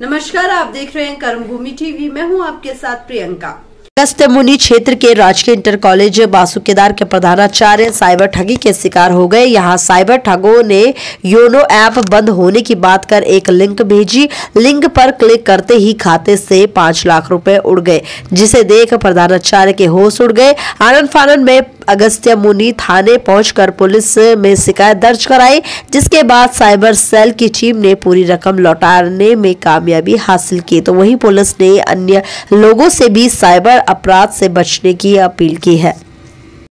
नमस्कार, आप देख रहे हैं कर्मभूमि टीवी। मैं हूँ आपके साथ प्रियंका। अगस्त मुनि क्षेत्र के राजकीय इंटर कॉलेज बासुकेदार के प्रधानाचार्य साइबर ठगी के शिकार हो गए। यहाँ साइबर ठगों ने योनो ऐप बंद होने की बात कर एक लिंक भेजी। लिंक पर क्लिक करते ही खाते से पाँच लाख रुपए उड़ गए, जिसे देख प्रधानाचार्य के होश उड़ गए। आनंद फानंद में अगस्त्य मुनि थाने पहुंचकर पुलिस में शिकायत दर्ज कराई, जिसके बाद साइबर सेल की टीम ने पूरी रकम लौटाने में कामयाबी हासिल की। तो वहीं पुलिस ने अन्य लोगों से भी साइबर अपराध से बचने की अपील की है।